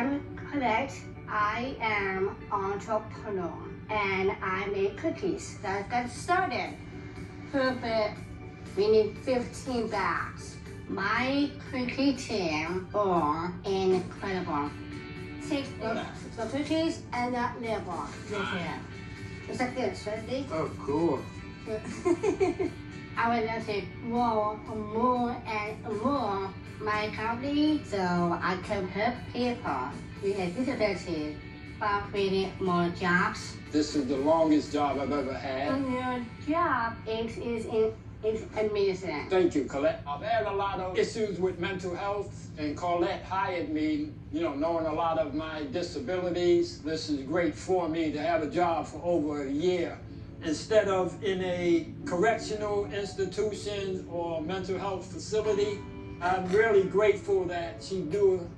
Collette. I am entrepreneur and I make cookies. Let's get started. Perfect. We need 15 bags. My cookie team are incredible. Take the, the cookies and that label. Look here. It's like this, ready? Oh, cool. I will let it more, more and more my company so I can help people with disability by creating more jobs. This is the longest job I've ever had. And your job is, is, is, is amazing. Thank you, Collette. I've had a lot of issues with mental health, and Collette hired me, you know, knowing a lot of my disabilities. This is great for me to have a job for over a year. Instead of in a correctional institution or mental health facility, I'm really grateful that she do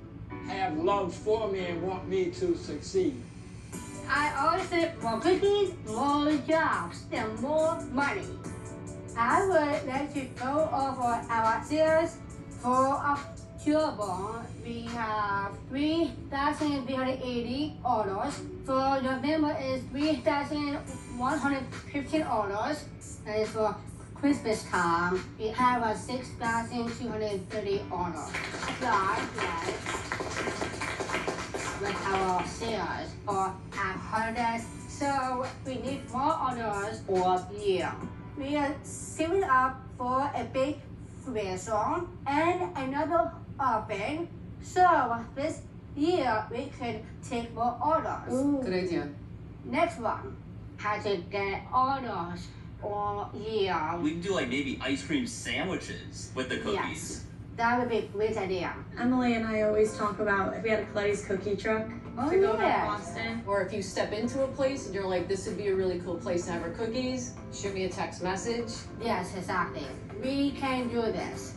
have love for me and want me to succeed. I always say more cookies, more jobs, and more money. I would like to go over our sales for We have 3,380 orders. For November is 3,115 orders. That is for Christmas time, we have a 6,230 orders. Slide, slide with our sales for our holidays. So we need more orders for year. We are saving up for a big restaurant and another oven. So this year we can take more orders. Good idea. Next one, how to get orders all year. We can do like maybe ice cream sandwiches with the cookies. Yes, that would be a great idea. Emily and I always talk about if we had a Collettey's cookie truck Oh, to go yes. to Boston. Or if you step into a place and you're like, this would be a really cool place to have our cookies, shoot me a text message. Yes, exactly. We can do this.